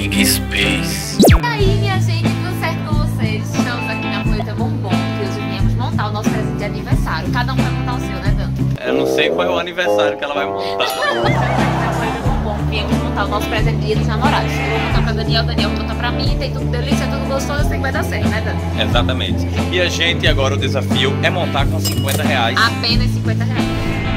Big Space. E aí, minha gente, tudo certo com vocês? Estamos aqui na Planeta Bombom, que hoje viemos montar o nosso presente de aniversário. Cada um vai montar o seu, né, Dan? Eu não sei qual é o aniversário que ela vai montar. viemos montar o nosso presente de dia dos namorados. Eu vou contar pra Daniel, Daniel conta pra mim, tem tudo delícia, tudo gostoso, assim que vai dar certo, né, Dan? Exatamente. E a gente, agora o desafio é montar com 50 reais. Apenas 50 reais.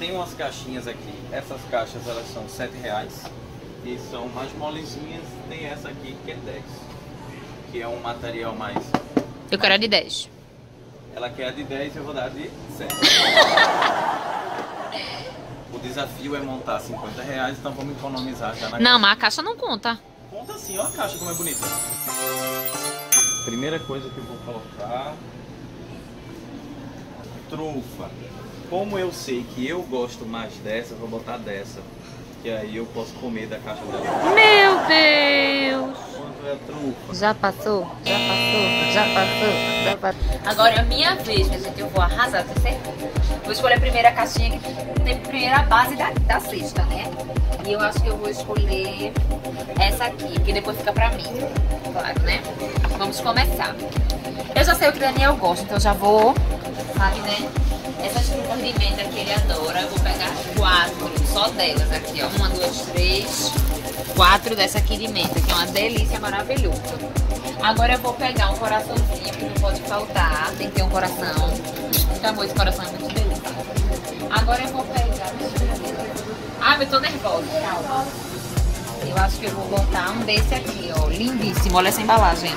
Tem umas caixinhas aqui. Essas caixas elas são 7 reais e são mais molezinhas. Tem essa aqui que é 10, que é um material mais. Eu quero a de 10. Ela quer a de 10 eu vou dar a de 7. o desafio é montar 50 reais, então vamos economizar já na Não, mas a caixa não conta. Conta assim, ó a caixa como é bonita. Primeira coisa que eu vou colocar. Trufa. Como eu sei que eu gosto mais dessa, eu vou botar dessa. Que aí eu posso comer da caixa dela. Meu Deus! Quanto é a trufa? Já passou, já passou, já passou, já passou. Agora é a minha vez, minha gente. Eu vou arrasar, tenho certeza. Vou escolher a primeira caixinha que tem primeiro a base da, da cesta, né? E eu acho que eu vou escolher essa aqui, porque depois fica pra mim. Claro, né? Vamos começar. Eu já sei o que o Daniel gosta, então já vou, sabe, né? Essas trufas de menta que ele adora, eu vou pegar quatro, só delas aqui, ó. Uma, duas, três, quatro dessa aqui de menta, que é uma delícia maravilhosa. Agora eu vou pegar um coraçãozinho que não pode faltar, tem que ter um coração. Amor, esse coração é muito delícia. Agora eu vou pegar. Ah, eu tô nervosa. Eu acho que eu vou botar um desse aqui, ó. Lindíssimo. Olha essa embalagem.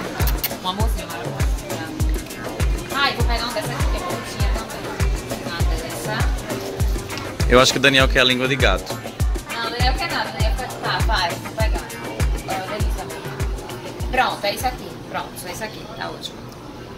Um amorzinho maravilhoso. Eu vou pegar um dessa aqui, Eu acho que o Daniel quer a língua de gato. Não, não é quer nada, né? Tá, vai, vou pegar. Pronto, é isso aqui. Pronto, é isso aqui. Tá ótimo.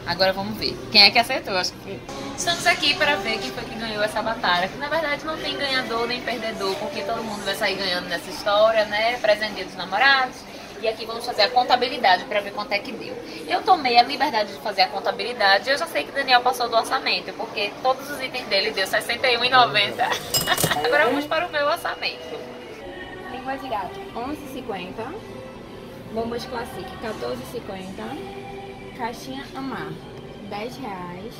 Agora vamos ver. Quem é que acertou? Acho que. Estamos aqui para ver quem foi que ganhou essa batalha. Que na verdade não tem ganhador nem perdedor, porque todo mundo vai sair ganhando nessa história, né? Presente dos namorados. E aqui vamos fazer a contabilidade para ver quanto é que deu. Eu tomei a liberdade de fazer a contabilidade. Eu já sei que o Daniel passou do orçamento, porque todos os itens dele deu R$ 61,90. Agora vamos para o meu orçamento. Língua de gato, 11,50. Bombas Classic, 14,50. Caixinha Amar, 10 reais.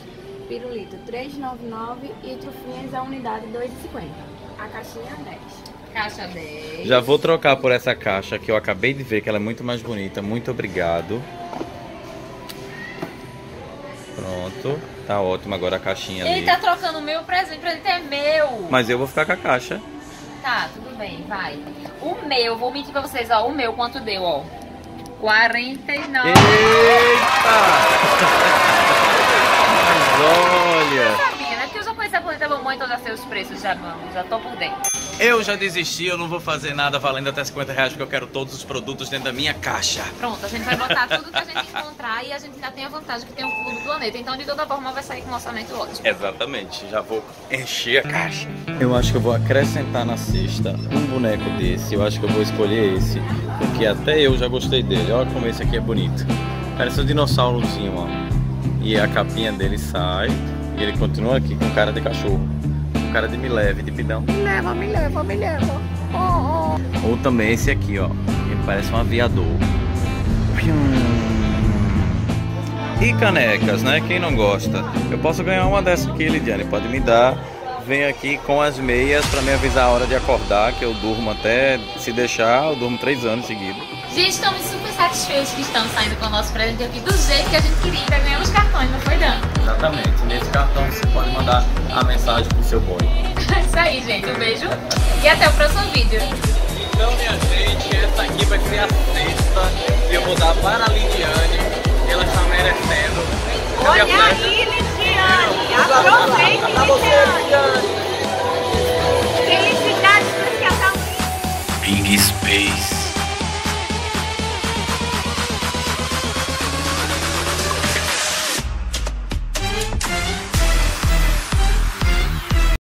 Pirulito, 3,99. E trufinhas, a unidade, 2,50. A caixinha, 10. Caixa 10. Já vou trocar por essa caixa que eu acabei de ver que ela é muito mais bonita. Muito obrigado. Pronto. Tá ótimo agora a caixinha Ele ali. tá trocando o meu presente, o presente é meu. Mas eu vou ficar com a caixa. Tá, tudo bem, vai. O meu, vou mentir pra vocês, ó. O meu, quanto deu, ó? 49. Eita! Mas olha! Sabia, né? Porque eu já conheço a os preços, já vamos, já tô por dentro. Eu já desisti, eu não vou fazer nada valendo até 50 reais porque eu quero todos os produtos dentro da minha caixa. Pronto, a gente vai botar tudo que a gente encontrar e a gente ainda tem a vantagem que tem um cubo do planeta. Então, de toda forma, vai sair com um orçamento ótimo. Exatamente, já vou encher a caixa. Eu acho que eu vou acrescentar na cesta um boneco desse. Eu acho que eu vou escolher esse, porque até eu já gostei dele. Olha como esse aqui é bonito. Parece um dinossaurozinho, ó. E a capinha dele sai e ele continua aqui com cara de cachorro. Com cara de me leve, de pidão. Me leva, me leva, me leva. Oh, oh. Ou também esse aqui, ó. Ele parece um aviador. E canecas, né? Quem não gosta? Eu posso ganhar uma dessa aqui, Lidiane. Pode me dar. Vem aqui com as meias para me avisar a hora de acordar, que eu durmo até se deixar, eu durmo três anos seguidos. Gente, estamos super satisfeitos que estamos saindo com o nosso presente aqui do jeito que a gente queria. Ainda ganhamos cartões, não foi, Dan? Exatamente. Nesse cartão você pode mandar a mensagem pro seu boy. É isso aí, gente. Um beijo e até o próximo vídeo. Então, minha gente, essa aqui vai ser a sexta e eu vou dar para a Lidiane. Ela está merecendo. Cadê a flecha? Lidiane! Esse casal! Big Space.